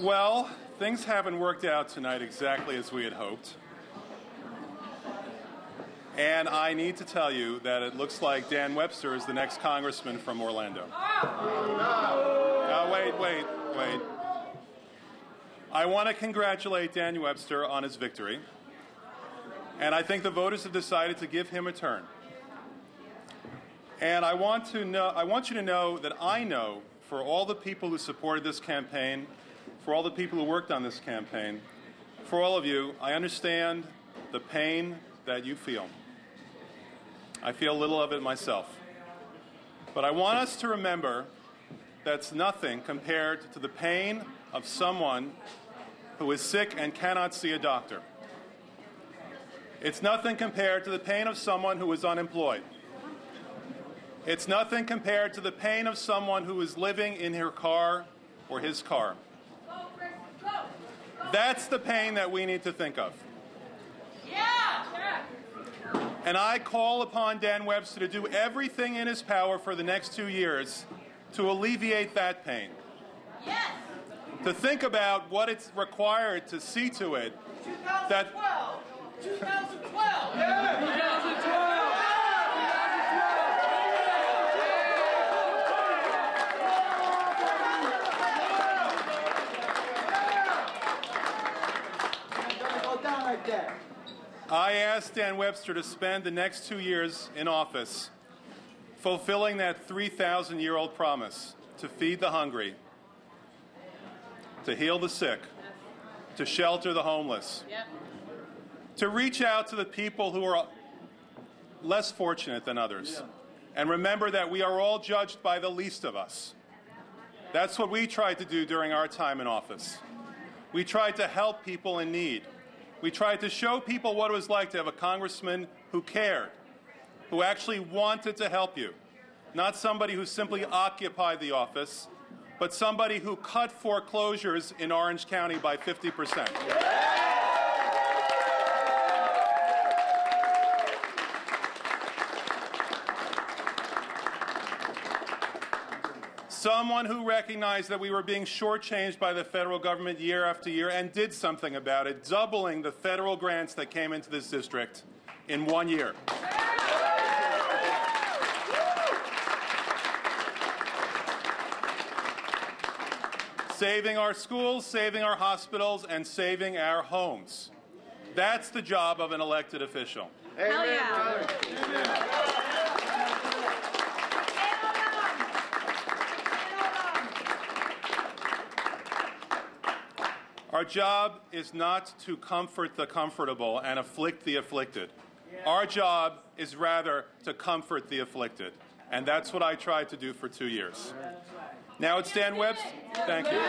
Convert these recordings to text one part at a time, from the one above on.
Well, things haven't worked out tonight exactly as we had hoped. And I need to tell you that it looks like Dan Webster is the next congressman from Orlando. Oh, wait, wait, wait. I want to congratulate Dan Webster on his victory. And I think the voters have decided to give him a turn. And I want, to know, I want you to know that I know for all the people who supported this campaign, for all the people who worked on this campaign, for all of you, I understand the pain that you feel. I feel a little of it myself. But I want us to remember that's nothing compared to the pain of someone who is sick and cannot see a doctor. It's nothing compared to the pain of someone who is unemployed. It's nothing compared to the pain of someone who is living in her car or his car. That's the pain that we need to think of. Yeah! And I call upon Dan Webster to do everything in his power for the next two years to alleviate that pain. Yes! To think about what it's required to see to it that 2012! 2012! Go down like that. I asked Dan Webster to spend the next two years in office fulfilling that 3,000 year old promise to feed the hungry, to heal the sick, to shelter the homeless, Yep. to reach out to the people who are less fortunate than others. And remember that we are all judged by the least of us. That's what we tried to do during our time in office. We tried to help people in need. We tried to show people what it was like to have a congressman who cared, who actually wanted to help you. Not somebody who simply occupied the office, but somebody who cut foreclosures in Orange County by 50%. Someone who recognized that we were being shortchanged by the federal government year after year and did something about it, doubling the federal grants that came into this district in one year. Saving our schools, saving our hospitals, and saving our homes. That's the job of an elected official. Hell yeah. Our job is not to comfort the comfortable and afflict the afflicted. Our job is rather to comfort the afflicted. And that's what I tried to do for two years. Now it's Dan Webster. Thank you.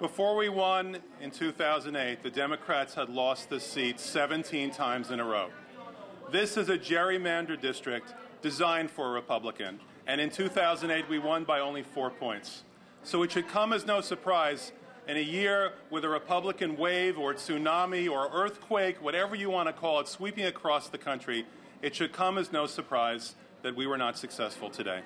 Before we won in 2008, the Democrats had lost the seat 17 times in a row. This is a gerrymandered district designed for a Republican, and in 2008 we won by only four points. So it should come as no surprise in a year with a Republican wave or tsunami or earthquake, whatever you want to call it, sweeping across the country, it should come as no surprise that we were not successful today.